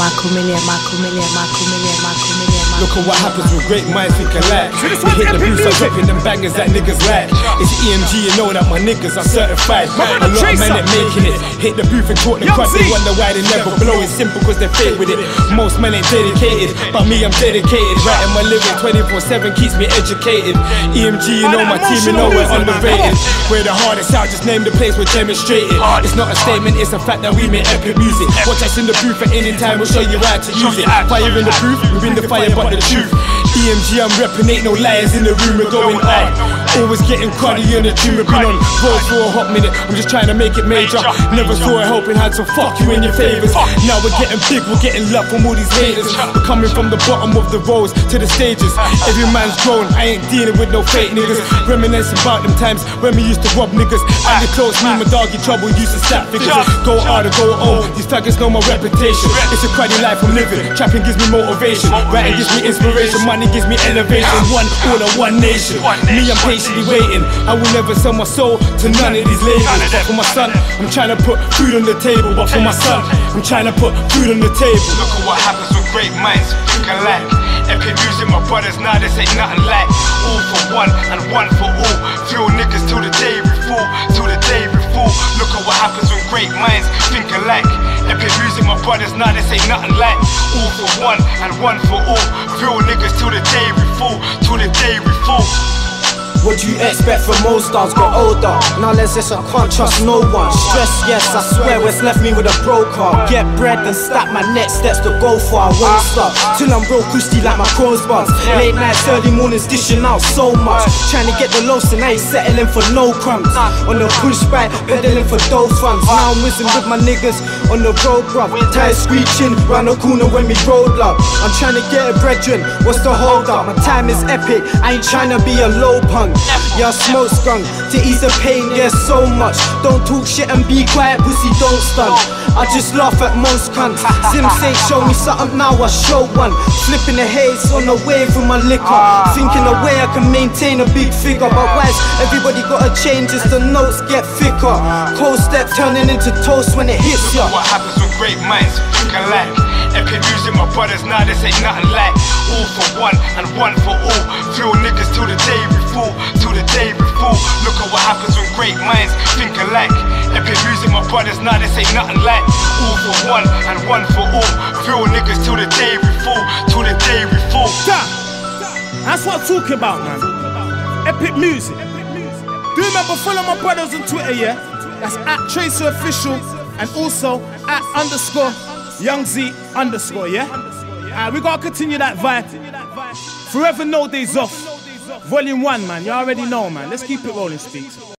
Michael Million, Michael Million, Michael Million, Michael Million. Look at what happens when great minds think alike. We hit the booth, I'm dropping them bangers that niggas like. It's EMG, you know that my niggas are certified. A lot of men that making it. Hit the booth and talk the crowd, they wonder why they never blow. It's simple cause they're fake with it. Most men ain't dedicated, but me, I'm dedicated. Writing my lyrics 24 7 keeps me educated. EMG, you know my team, you know we're underrated. We're the hardest out, just name the place we're demonstrated. It's not a statement, it's a fact that we make epic music. Watch us in the booth at any time, we'll show you how to use it. Fire in the booth, we in the fire, but the truth. EMG, I'm reppin', ain't no liars in the room, we're going hard. Always getting cruddy in the we've been on road for a hot minute. I'm just trying to make it major. Never saw it hoping had some fuck you in your favors. Now we're getting big, we're getting love from all these haters. We're coming from the bottom of the roads to the stages. Every man's grown, I ain't dealing with no fake niggas. Reminiscing about them times when we used to rob niggas. And the close, me and my doggy trouble used to stack figures. Go hard or go home, these faggots know my reputation. It's a cruddy life I'm living. Trapping gives me motivation, writing gives me inspiration, money gives me elevation. One order, one nation. Me, I'm patiently waiting. I will never sell my soul to none of these labels. But for my son, I'm trying to put food on the table. But for my son, I'm trying to put food on the table. Look at what happens when great minds think alike. Epic music, my brothers, now this ain't nothing like. All for one and one for all. Few niggas till the day we fall, till the day we fall. Look at what happens when great minds think alike. Epic music, my brothers, now this ain't nothing like. All for one and one for all. Real niggas till the day we fall, till the day we fall. What you expect from most stars? Got older, now let's just I can't trust no one. Stress, yes, I swear it's left me with a broke heart. Get bread and stack my next steps to go for. I won't stop till I'm broke, Christy like my crossbars. Late nights, early mornings, dishing out so much. Trying to get the lows and I ain't settling for no crumbs. On the pushback, pedaling for dough funds. Now I'm whizzing with my niggas on the road, bruv. Tires screeching round the corner when we roll up. I'm trying to get a brethren, what's the hold up? My time is epic, I ain't trying to be a low punk. Yeah, smoke skunk to ease the pain, there's so much. Don't talk shit and be quiet, pussy, don't stun. I just laugh at most cunts. Sim say, show me something now, I show one. Flipping the haze on the wave with my liquor. Thinking a way I can maintain a big figure. But why's everybody gotta change as the notes get thicker? Cold step turning into toast when it hits ya. What happens when great minds think alike? Epic music, my brothers, now this ain't nothing like. All for one and one for all. Few niggas till the day we fall, till the day we fall. Look at what happens when great minds think alike. Epic music, my brothers, now this ain't nothing like. All for one and one for all. Few niggas till the day we fall, till the day we fall. That's what I'm talking about, man. Epic music. Do remember follow my brothers on Twitter, yeah? That's at Tracer Official and also at underscore Young Zee underscore, yeah? Alright, we gotta continue that vibe. Forever No Days Off. Volume 1, man. You already know, man. Let's keep it rolling, speaks.